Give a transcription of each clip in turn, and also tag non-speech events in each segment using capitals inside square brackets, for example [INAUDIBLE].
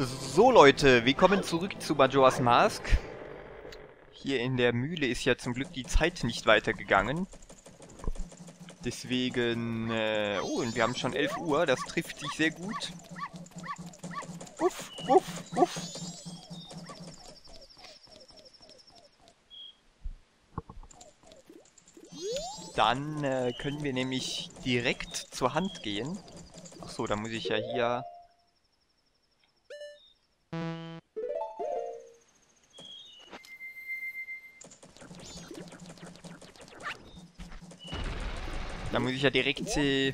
So Leute, willkommen zurück zu Majora's Mask. Hier in der Mühle ist ja zum Glück die Zeit nicht weitergegangen. Deswegen... Äh, oh, und wir haben schon 11 Uhr, das trifft sich sehr gut. Uff, uff, uff. Dann äh, können wir nämlich direkt zur Hand gehen. Achso, da muss ich ja hier... Da muss ich ja direkt... Äh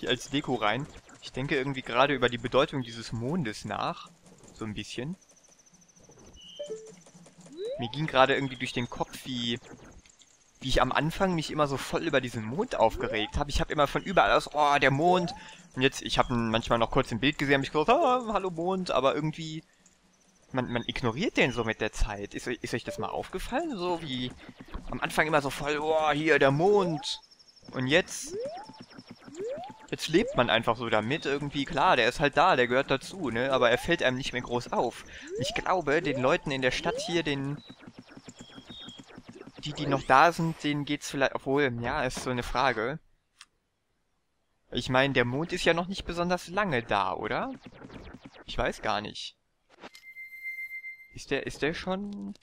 hier als Deko rein. Ich denke irgendwie gerade über die Bedeutung dieses Mondes nach. So ein bisschen. Mir ging gerade irgendwie durch den Kopf, wie, wie ich am Anfang mich immer so voll über diesen Mond aufgeregt habe. Ich habe immer von überall aus, oh, der Mond. Und jetzt, ich habe manchmal noch kurz im Bild gesehen, habe ich gesagt, oh, hallo Mond, aber irgendwie, man, man ignoriert den so mit der Zeit. Ist, ist euch das mal aufgefallen? So wie am Anfang immer so voll, oh, hier der Mond. Und jetzt, jetzt lebt man einfach so damit. Irgendwie, klar, der ist halt da, der gehört dazu, ne? Aber er fällt einem nicht mehr groß auf. Ich glaube, den Leuten in der Stadt hier, den... Die, die noch da sind, denen geht's vielleicht... Obwohl, ja, ist so eine Frage. Ich meine, der Mond ist ja noch nicht besonders lange da, oder? Ich weiß gar nicht. Ist der, ist der schon...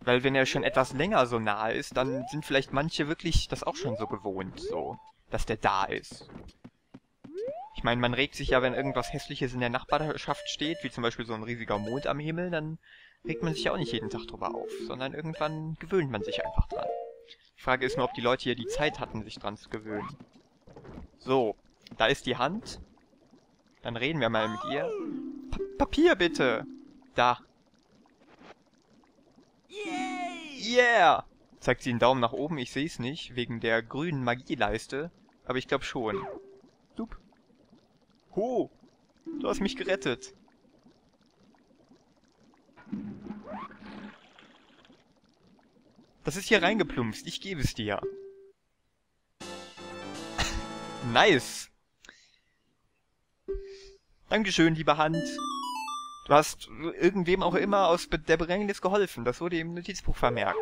Weil wenn er schon etwas länger so nah ist, dann sind vielleicht manche wirklich das auch schon so gewohnt, so, dass der da ist. Ich meine, man regt sich ja, wenn irgendwas Hässliches in der Nachbarschaft steht, wie zum Beispiel so ein riesiger Mond am Himmel, dann regt man sich ja auch nicht jeden Tag drüber auf, sondern irgendwann gewöhnt man sich einfach dran. Die Frage ist nur, ob die Leute hier die Zeit hatten, sich dran zu gewöhnen. So, da ist die Hand. Dann reden wir mal mit ihr. Pa Papier bitte! Da. Yeah! Zeigt sie einen Daumen nach oben, ich sehe es nicht, wegen der grünen Magieleiste. Aber ich glaube schon. Dup. Ho! Du hast mich gerettet. Das ist hier reingeplumpst, ich gebe es dir. [LAUGHS] nice! Dankeschön, liebe Hand. Du hast irgendwem auch immer aus der Bedrängnis geholfen. Das wurde im Notizbuch vermerkt.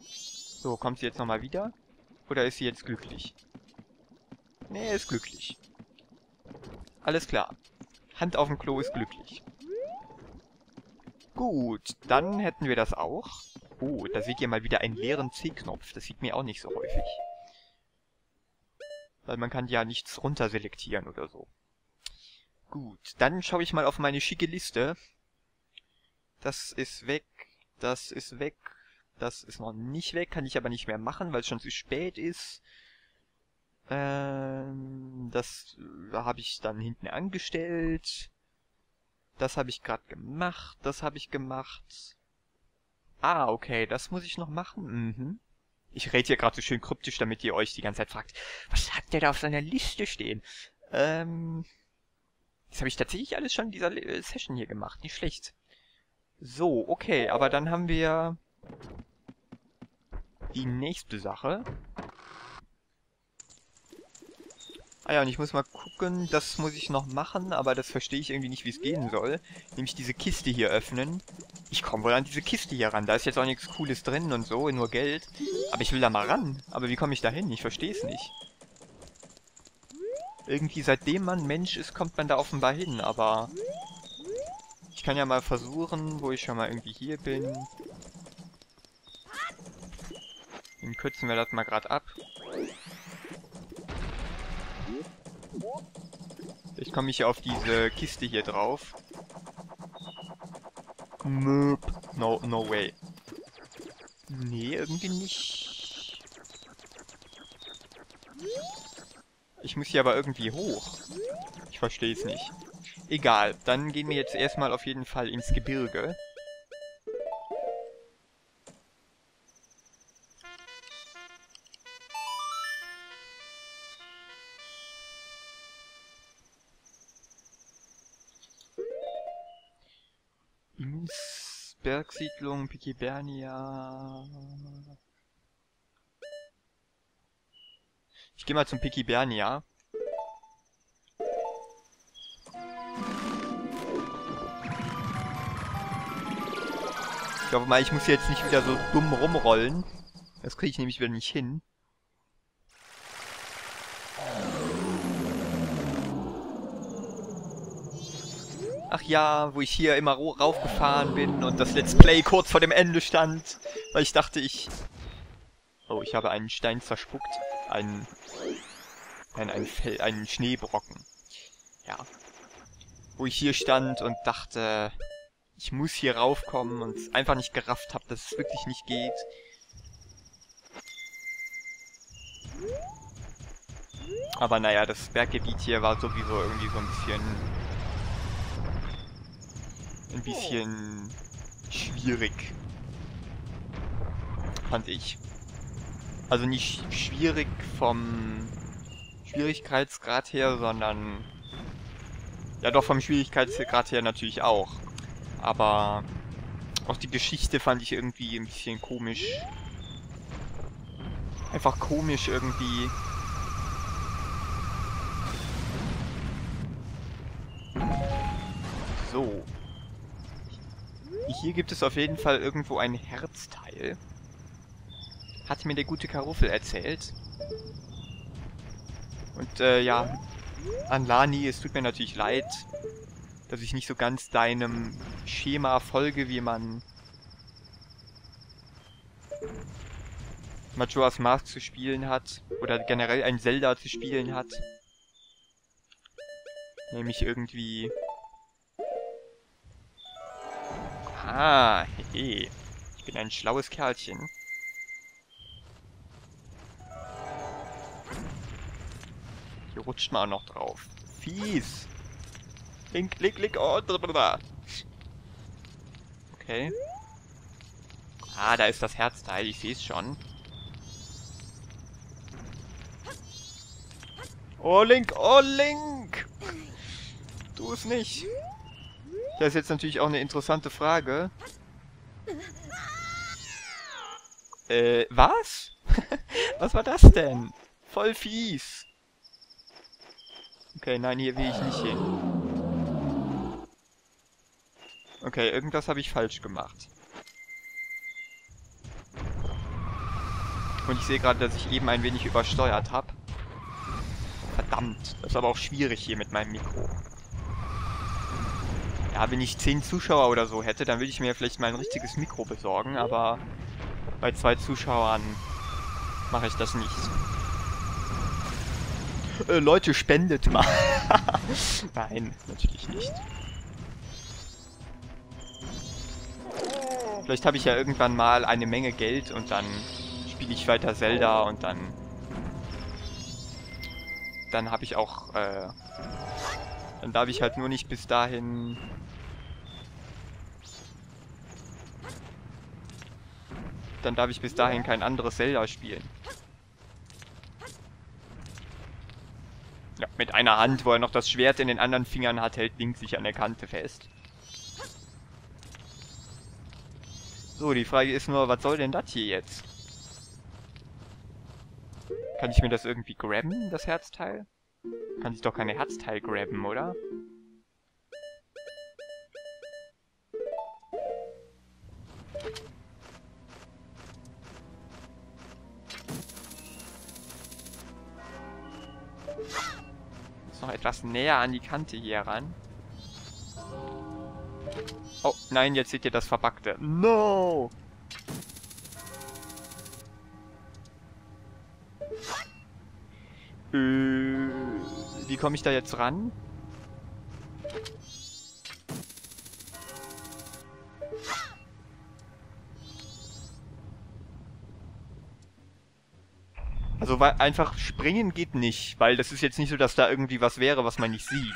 So, kommt sie jetzt nochmal wieder? Oder ist sie jetzt glücklich? Nee, ist glücklich. Alles klar. Hand auf dem Klo ist glücklich. Gut, dann hätten wir das auch. Oh, da seht ihr mal wieder einen leeren C-Knopf. Das sieht mir auch nicht so häufig. Weil man kann ja nichts runterselektieren oder so. Gut, dann schaue ich mal auf meine schicke Liste. Das ist weg, das ist weg, das ist noch nicht weg, kann ich aber nicht mehr machen, weil es schon zu spät ist. Ähm, das habe ich dann hinten angestellt. Das habe ich gerade gemacht, das habe ich gemacht. Ah, okay, das muss ich noch machen. Mhm. Ich rede hier gerade so schön kryptisch, damit ihr euch die ganze Zeit fragt, was hat der da auf seiner Liste stehen? Ähm, das habe ich tatsächlich alles schon in dieser äh, Session hier gemacht. Nicht schlecht. So, okay, aber dann haben wir die nächste Sache. Ah ja, und ich muss mal gucken, das muss ich noch machen, aber das verstehe ich irgendwie nicht, wie es gehen soll. Nämlich diese Kiste hier öffnen. Ich komme wohl an diese Kiste hier ran. Da ist jetzt auch nichts Cooles drin und so, nur Geld. Aber ich will da mal ran. Aber wie komme ich da hin? Ich verstehe es nicht. Irgendwie seitdem man Mensch ist, kommt man da offenbar hin, aber... Ich kann ja mal versuchen, wo ich schon mal irgendwie hier bin. Dann kürzen wir das mal gerade ab. Ich komme ich auf diese Kiste hier drauf. Möp. No, no way. Nee, irgendwie nicht. Ich muss hier aber irgendwie hoch. Ich verstehe es nicht. Egal, dann gehen wir jetzt erstmal auf jeden Fall ins Gebirge. Bergsiedlung, Pikibernia. Ich gehe mal zum Picky Bernia. Ich hoffe mal, ich muss jetzt nicht wieder so dumm rumrollen. Das kriege ich nämlich wieder nicht hin. Ach ja, wo ich hier immer raufgefahren bin und das Let's Play kurz vor dem Ende stand, weil ich dachte, ich... Oh, ich habe einen Stein zerspuckt. Einen... Ein, ein Fell, einen Schneebrocken. Ja. Wo ich hier stand und dachte, ich muss hier raufkommen und einfach nicht gerafft habe, dass es wirklich nicht geht. Aber naja, das Berggebiet hier war sowieso irgendwie so ein bisschen ein bisschen schwierig. Fand ich. Also nicht schwierig vom Schwierigkeitsgrad her, sondern... Ja doch, vom Schwierigkeitsgrad her natürlich auch. Aber auch die Geschichte fand ich irgendwie ein bisschen komisch. Einfach komisch irgendwie. So. Hier gibt es auf jeden Fall irgendwo ein Herzteil. Hat mir der gute Karuffel erzählt. Und äh, ja, an Lani, es tut mir natürlich leid, dass ich nicht so ganz deinem Schema folge, wie man Majora's Mask zu spielen hat. Oder generell ein Zelda zu spielen hat. Nämlich irgendwie Ah, hehe. Ich bin ein schlaues Kerlchen. Hier rutscht man auch noch drauf. Fies. Link, link, link. Oh, Okay. Ah, da ist das Herzteil. Ich sehe es schon. Oh, Link. Oh, Link. Du es nicht. Das ist jetzt natürlich auch eine interessante Frage. Äh, was? [LAUGHS] was war das denn? Voll fies. Okay, nein, hier will ich nicht hin. Okay, irgendwas habe ich falsch gemacht. Und ich sehe gerade, dass ich eben ein wenig übersteuert habe. Verdammt, das ist aber auch schwierig hier mit meinem Mikro. Ja, wenn ich 10 Zuschauer oder so hätte, dann würde ich mir vielleicht mal ein richtiges Mikro besorgen, aber bei zwei Zuschauern mache ich das nicht. Äh, Leute, spendet mal. [LAUGHS] Nein, natürlich nicht. Vielleicht habe ich ja irgendwann mal eine Menge Geld und dann spiele ich weiter Zelda und dann... Dann habe ich auch... Äh, dann darf ich halt nur nicht bis dahin dann darf ich bis dahin kein anderes Zelda spielen. Mit einer Hand, wo er noch das Schwert in den anderen Fingern hat, hält Link sich an der Kante fest. So, die Frage ist nur, was soll denn das hier jetzt? Kann ich mir das irgendwie grabben, das Herzteil? Kann ich doch keine Herzteil grabben, oder? Noch etwas näher an die Kante hier ran. Oh, nein, jetzt seht ihr das Verpackte. No! Äh, wie komme ich da jetzt ran? Also weil einfach springen geht nicht, weil das ist jetzt nicht so, dass da irgendwie was wäre, was man nicht sieht.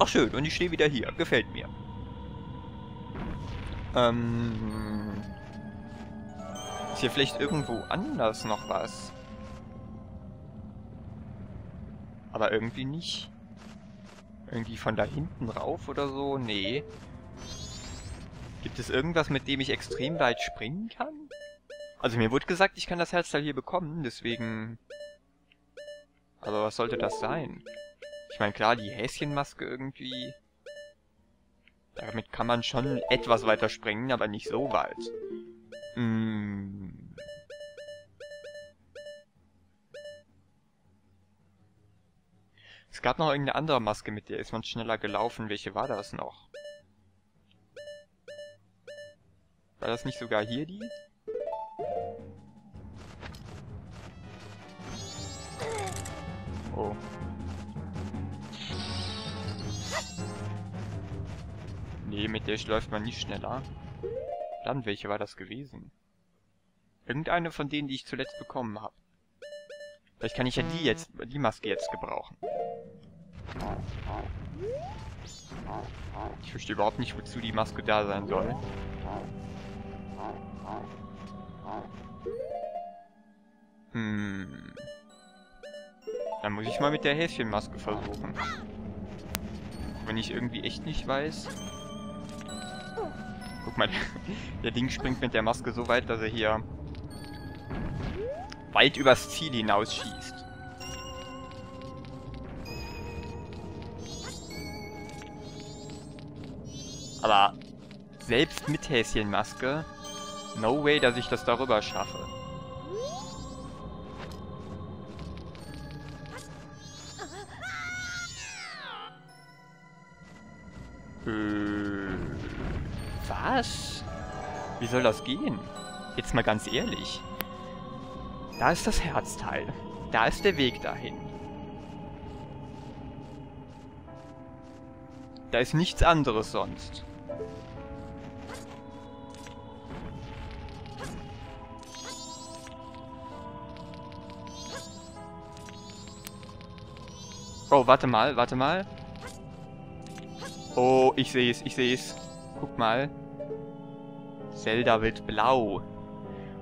Ach schön, und ich stehe wieder hier. Gefällt mir. Ähm... Ist hier vielleicht irgendwo anders noch was? Aber irgendwie nicht. Irgendwie von da hinten rauf oder so? Nee. Gibt es irgendwas, mit dem ich extrem weit springen kann? Also mir wurde gesagt, ich kann das Herzteil hier bekommen, deswegen... Aber was sollte das sein? Ich meine, klar, die Häschenmaske irgendwie... Damit kann man schon etwas weiter springen, aber nicht so weit. Hm... Es gab noch irgendeine andere Maske, mit der ist man schneller gelaufen. Welche war das noch? War das nicht sogar hier die? Oh. Nee, mit der läuft man nicht schneller. Dann, welche war das gewesen? Irgendeine von denen, die ich zuletzt bekommen habe. Vielleicht kann ich ja die jetzt, die Maske jetzt gebrauchen. Ich verstehe überhaupt nicht, wozu die Maske da sein soll. Hm. Dann muss ich mal mit der Häschenmaske versuchen. Wenn ich irgendwie echt nicht weiß. Guck mal, [LAUGHS] der Ding springt mit der Maske so weit, dass er hier weit übers Ziel hinausschießt. Aber selbst mit Häschenmaske, no way, dass ich das darüber schaffe. Äh, was? Wie soll das gehen? Jetzt mal ganz ehrlich. Da ist das Herzteil. Da ist der Weg dahin. Da ist nichts anderes sonst. Oh, warte mal, warte mal. Oh, ich sehe es, ich sehe es. Guck mal. Zelda wird blau.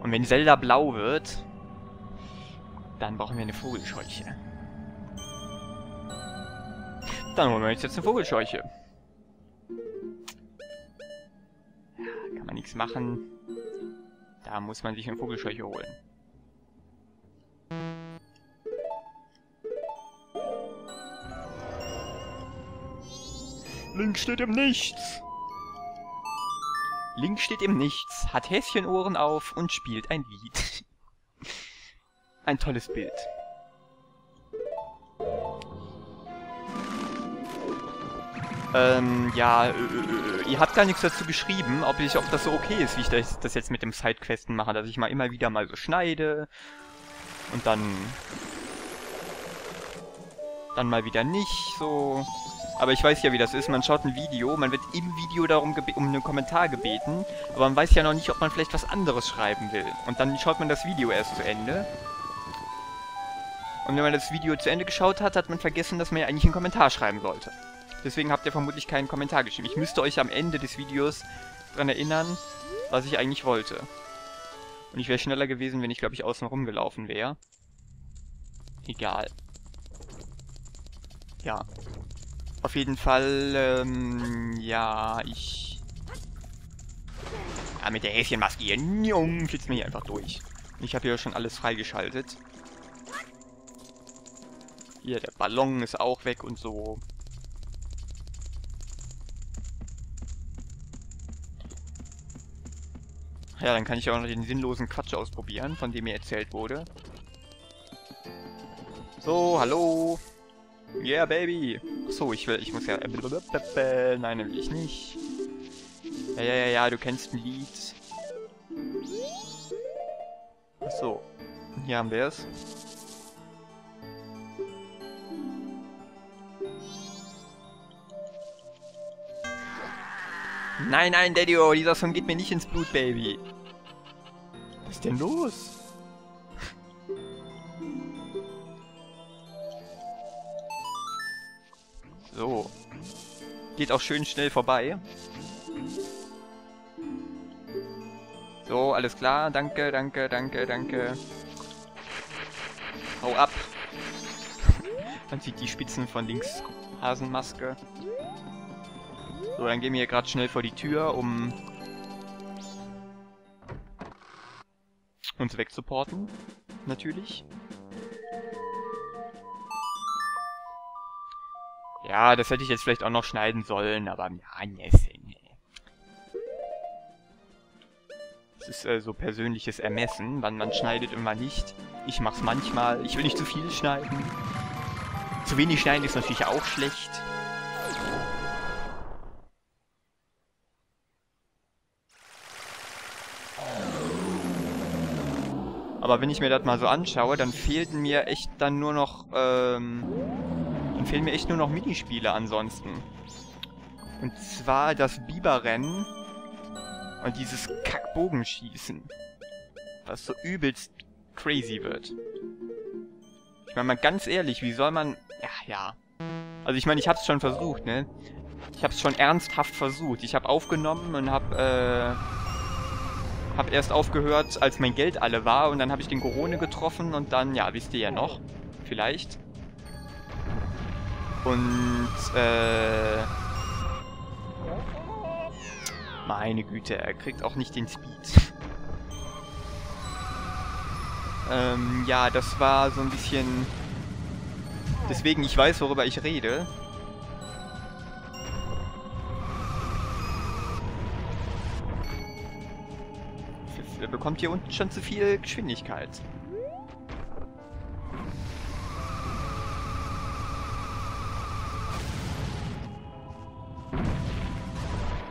Und wenn Zelda blau wird, dann brauchen wir eine Vogelscheuche. Dann holen wir uns jetzt eine Vogelscheuche. Ja, kann man nichts machen. Da muss man sich eine Vogelscheuche holen. Link steht im Nichts. Link steht im Nichts, hat Häschenohren auf und spielt ein Lied. [LAUGHS] ein tolles Bild. Ähm, ja, äh, äh, ihr habt gar nichts dazu geschrieben, ob, ich, ob das so okay ist, wie ich das, das jetzt mit dem Sidequesten mache, dass ich mal immer wieder mal so schneide und dann dann mal wieder nicht, so aber ich weiß ja, wie das ist. Man schaut ein Video, man wird im Video darum um einen Kommentar gebeten, aber man weiß ja noch nicht, ob man vielleicht was anderes schreiben will. Und dann schaut man das Video erst zu Ende. Und wenn man das Video zu Ende geschaut hat, hat man vergessen, dass man ja eigentlich einen Kommentar schreiben sollte. Deswegen habt ihr vermutlich keinen Kommentar geschrieben. Ich müsste euch am Ende des Videos daran erinnern, was ich eigentlich wollte. Und ich wäre schneller gewesen, wenn ich, glaube ich, außen rumgelaufen wäre. Egal. Ja. Auf jeden Fall, ähm, ja, ich... Ja, mit der Häschenmaske hier, njum, flitzt mir hier einfach durch. Ich habe hier schon alles freigeschaltet. Hier, der Ballon ist auch weg und so. Ja, dann kann ich auch noch den sinnlosen Quatsch ausprobieren, von dem mir erzählt wurde. So, hallo. Yeah, Baby. Achso, ich will, ich muss ja... Nein, will ich nicht. Ja, ja, ja, ja, du kennst ein Lied. Achso. Hier haben wir es. Nein, nein, Daddy, oh, dieser Song geht mir nicht ins Blut, Baby. Was ist denn los? So. Geht auch schön schnell vorbei. So, alles klar. Danke, danke, danke, danke. Hau ab. [LAUGHS] Man sieht die Spitzen von links. Hasenmaske. So, dann gehen wir hier gerade schnell vor die Tür, um uns wegzuporten. Natürlich. Ja, das hätte ich jetzt vielleicht auch noch schneiden sollen, aber ja, nee, nee. Das ist äh, so persönliches Ermessen, wann man schneidet und wann nicht. Ich mach's manchmal. Ich will nicht zu viel schneiden. Zu wenig schneiden ist natürlich auch schlecht. Aber wenn ich mir das mal so anschaue, dann fehlten mir echt dann nur noch, ähm, dann fehlen mir echt nur noch Minispiele ansonsten. Und zwar das Biberrennen und dieses Kackbogenschießen. Was so übelst crazy wird. Ich meine mal ganz ehrlich, wie soll man... Ja, ja. Also ich meine, ich hab's schon versucht, ne? Ich hab's schon ernsthaft versucht. Ich hab aufgenommen und hab, äh... Hab erst aufgehört, als mein Geld alle war und dann habe ich den Corona getroffen und dann, ja, wisst ihr ja noch. Vielleicht. Und, äh... Meine Güte, er kriegt auch nicht den Speed. ähm, ja, das war so ein bisschen... Deswegen, ich weiß, worüber ich rede. Er bekommt hier unten schon zu viel Geschwindigkeit.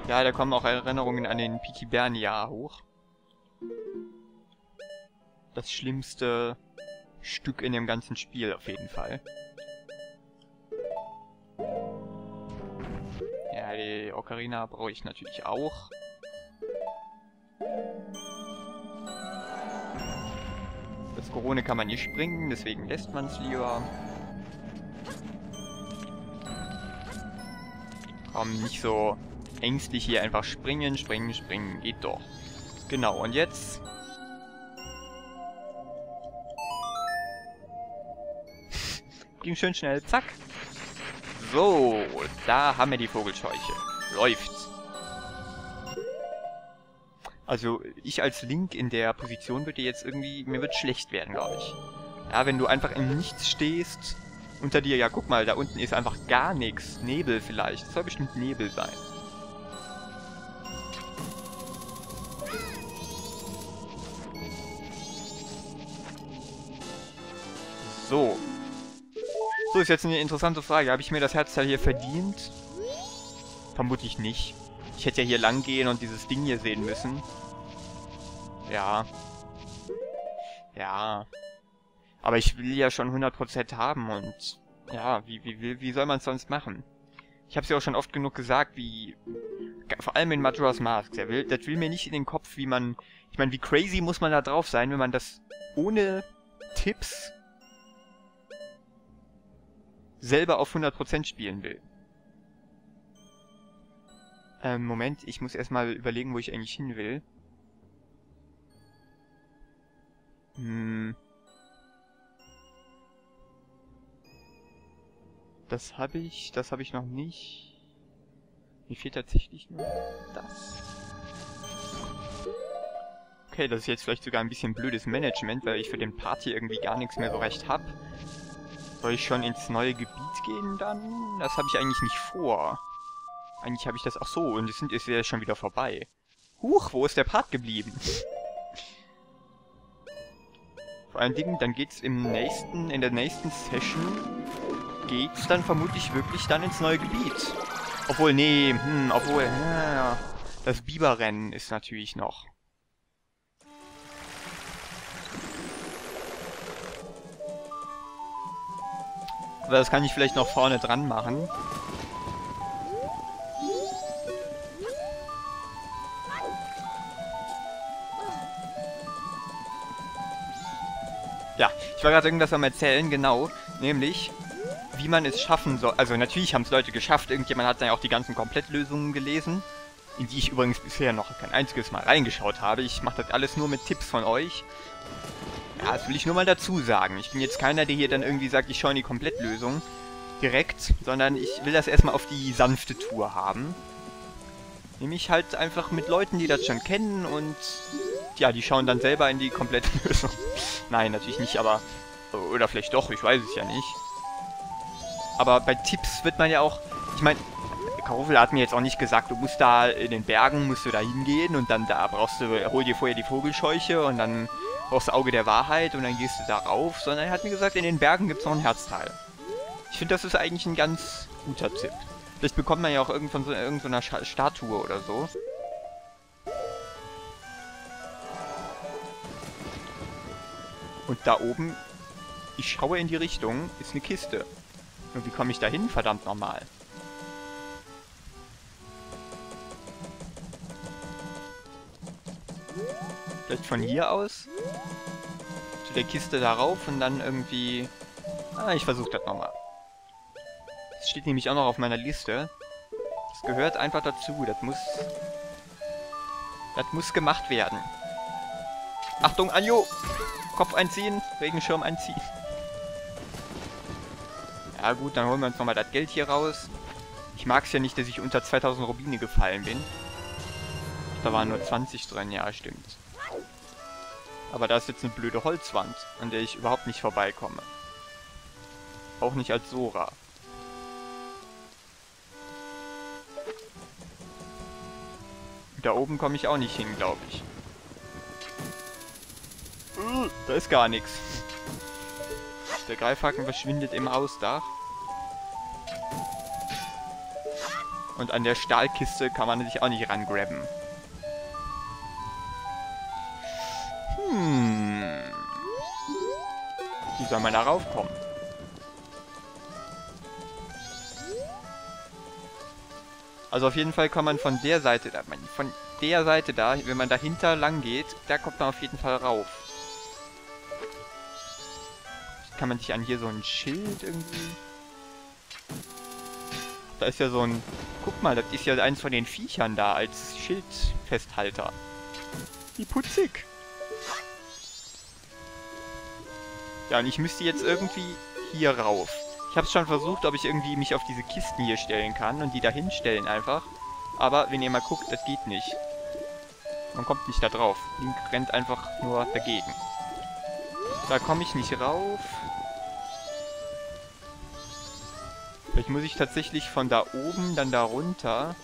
Ja, da kommen auch Erinnerungen an den Piki Bernia hoch. Das schlimmste Stück in dem ganzen Spiel auf jeden Fall. Ja, die Ocarina brauche ich natürlich auch. Das Corona kann man nicht springen, deswegen lässt man es lieber. Komm, nicht so ängstlich hier einfach springen, springen, springen. Geht doch. Genau, und jetzt... [LAUGHS] Ging schön schnell. Zack. So, da haben wir die Vogelscheuche. Läuft. Also, ich als Link in der Position würde jetzt irgendwie... Mir wird schlecht werden, glaube ich. Ja, wenn du einfach im Nichts stehst... Unter dir, ja, guck mal, da unten ist einfach gar nichts. Nebel vielleicht. Das soll bestimmt Nebel sein. So. So, ist jetzt eine interessante Frage. Habe ich mir das Herzteil hier verdient? Vermutlich nicht. Ich hätte ja hier lang gehen und dieses Ding hier sehen müssen. Ja. Ja. Aber ich will ja schon 100% haben und... Ja, wie, wie, wie soll man es sonst machen? Ich habe es ja auch schon oft genug gesagt, wie... Vor allem in Majora's Mask. Der will, das will mir nicht in den Kopf, wie man... Ich meine, wie crazy muss man da drauf sein, wenn man das ohne Tipps selber auf 100% spielen will. Ähm, Moment, ich muss erstmal überlegen, wo ich eigentlich hin will. Hm. Das habe ich, das habe ich noch nicht. Mir fehlt tatsächlich nur das. Okay, das ist jetzt vielleicht sogar ein bisschen blödes Management, weil ich für den Party irgendwie gar nichts mehr so recht hab. Soll ich schon ins neue Gebiet gehen dann? Das habe ich eigentlich nicht vor. Eigentlich habe ich das... Ach so, und sind ist ja schon wieder vorbei. Huch, wo ist der Part geblieben? Vor allen Dingen, dann geht's im nächsten, in der nächsten Session geht's dann vermutlich wirklich dann ins neue Gebiet. Obwohl, nee, hm, obwohl, ja, das Biberrennen ist natürlich noch. Aber das kann ich vielleicht noch vorne dran machen. Ja, ich war gerade irgendwas am erzählen, genau. Nämlich, wie man es schaffen soll. Also natürlich haben es Leute geschafft. Irgendjemand hat dann auch die ganzen Komplettlösungen gelesen. In die ich übrigens bisher noch kein einziges Mal reingeschaut habe. Ich mache das alles nur mit Tipps von euch. Ja, das will ich nur mal dazu sagen. Ich bin jetzt keiner, der hier dann irgendwie sagt, ich schaue in die Komplettlösung direkt, sondern ich will das erstmal auf die sanfte Tour haben. Nämlich halt einfach mit Leuten, die das schon kennen und ja, die schauen dann selber in die komplette Lösung. [LAUGHS] Nein, natürlich nicht, aber... Oder vielleicht doch, ich weiß es ja nicht. Aber bei Tipps wird man ja auch... Ich meine, Karofel hat mir jetzt auch nicht gesagt, du musst da in den Bergen, musst du da hingehen und dann da brauchst du, hol dir vorher die Vogelscheuche und dann brauchst du Auge der Wahrheit und dann gehst du da rauf, sondern er hat mir gesagt, in den Bergen gibt es noch ein Herzteil. Ich finde, das ist eigentlich ein ganz guter Tipp. Vielleicht bekommt man ja auch irgend von so, irgendeiner Statue oder so. Und da oben, ich schaue in die Richtung, ist eine Kiste. Und wie komme ich da hin? Verdammt nochmal. Vielleicht von hier aus? Zu der Kiste darauf und dann irgendwie... Ah, ich versuche das nochmal. Das steht nämlich auch noch auf meiner Liste. Das gehört einfach dazu. Das muss... Das muss gemacht werden. Achtung, Anjo! Kopf einziehen, Regenschirm einziehen. Ja gut, dann holen wir uns nochmal das Geld hier raus. Ich mag es ja nicht, dass ich unter 2000 Rubine gefallen bin. Da waren nur 20 drin, ja stimmt. Aber da ist jetzt eine blöde Holzwand, an der ich überhaupt nicht vorbeikomme. Auch nicht als Sora. Da oben komme ich auch nicht hin, glaube ich. Da ist gar nichts. Der Greifhaken verschwindet im Hausdach. Und an der Stahlkiste kann man sich auch nicht rangrabben. Soll man da raufkommen? Also auf jeden Fall kann man von der Seite, von der Seite da, wenn man dahinter lang geht, da kommt man auf jeden Fall rauf kann man sich an hier so ein Schild irgendwie... Da ist ja so ein... Guck mal, das ist ja eins von den Viechern da als Schildfesthalter. Wie putzig. Ja, und ich müsste jetzt irgendwie hier rauf. Ich habe schon versucht, ob ich irgendwie mich auf diese Kisten hier stellen kann und die da hinstellen einfach. Aber wenn ihr mal guckt, das geht nicht. Man kommt nicht da drauf. Link rennt einfach nur dagegen. Da komme ich nicht rauf. Vielleicht muss ich tatsächlich von da oben dann da runter.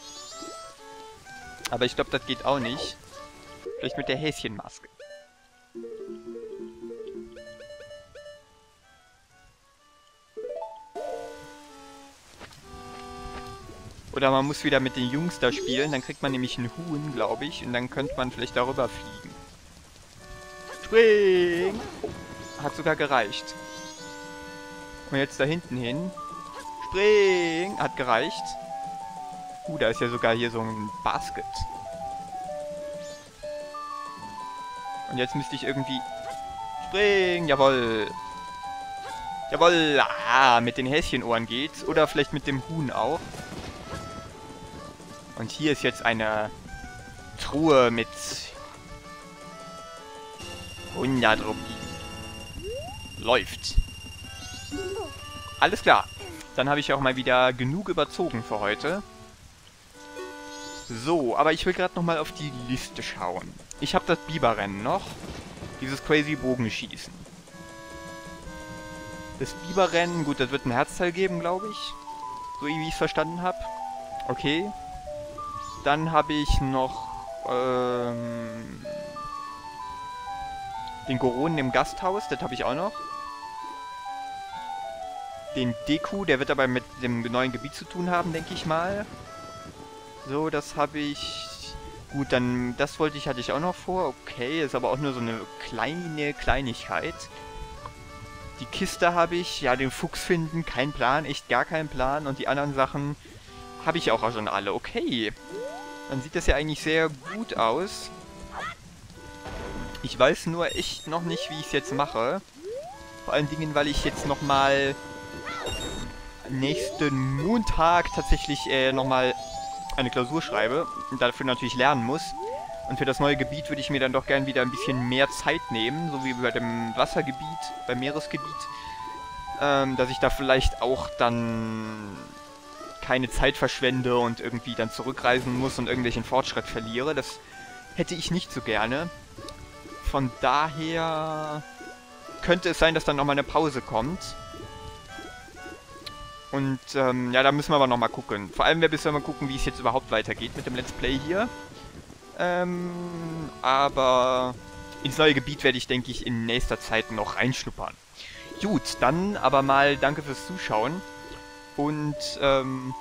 Aber ich glaube, das geht auch nicht. Vielleicht mit der Häschenmaske. Oder man muss wieder mit den Jungs da spielen, dann kriegt man nämlich einen Huhn, glaube ich, und dann könnte man vielleicht darüber fliegen. Spring! Hat sogar gereicht. Und jetzt da hinten hin. Spring! Hat gereicht. Uh, da ist ja sogar hier so ein Basket. Und jetzt müsste ich irgendwie... Spring! Jawoll! Jawoll! Ah, mit den Häschenohren geht's. Oder vielleicht mit dem Huhn auch. Und hier ist jetzt eine Truhe mit 100 Rubinen. Läuft. Alles klar. Dann habe ich auch mal wieder genug überzogen für heute. So, aber ich will gerade nochmal auf die Liste schauen. Ich habe das Biberrennen noch. Dieses crazy Bogenschießen. Das Biberrennen, gut, das wird ein Herzteil geben, glaube ich. So wie ich es verstanden habe. Okay. Dann habe ich noch ähm, den Goronen im Gasthaus, das habe ich auch noch den Deku, der wird aber mit dem neuen Gebiet zu tun haben, denke ich mal. So, das habe ich... Gut, dann das wollte ich, hatte ich auch noch vor. Okay, ist aber auch nur so eine kleine Kleinigkeit. Die Kiste habe ich, ja, den Fuchs finden, kein Plan, echt gar kein Plan. Und die anderen Sachen habe ich auch schon alle. Okay, dann sieht das ja eigentlich sehr gut aus. Ich weiß nur echt noch nicht, wie ich es jetzt mache. Vor allen Dingen, weil ich jetzt nochmal nächsten Montag tatsächlich äh, nochmal eine Klausur schreibe und dafür natürlich lernen muss. Und für das neue Gebiet würde ich mir dann doch gern wieder ein bisschen mehr Zeit nehmen, so wie bei dem Wassergebiet, beim Meeresgebiet. Ähm, dass ich da vielleicht auch dann keine Zeit verschwende und irgendwie dann zurückreisen muss und irgendwelchen Fortschritt verliere. Das hätte ich nicht so gerne. von daher könnte es sein, dass dann nochmal eine Pause kommt. Und ähm, ja, da müssen wir aber nochmal gucken. Vor allem müssen wir mal gucken, wie es jetzt überhaupt weitergeht mit dem Let's Play hier. Ähm, aber ins neue Gebiet werde ich, denke ich, in nächster Zeit noch reinschnuppern. Gut, dann aber mal danke fürs Zuschauen. Und ähm,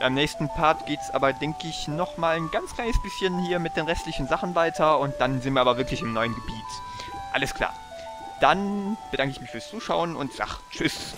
am nächsten Part geht es aber, denke ich, nochmal ein ganz kleines bisschen hier mit den restlichen Sachen weiter. Und dann sind wir aber wirklich im neuen Gebiet. Alles klar. Dann bedanke ich mich fürs Zuschauen und sag Tschüss.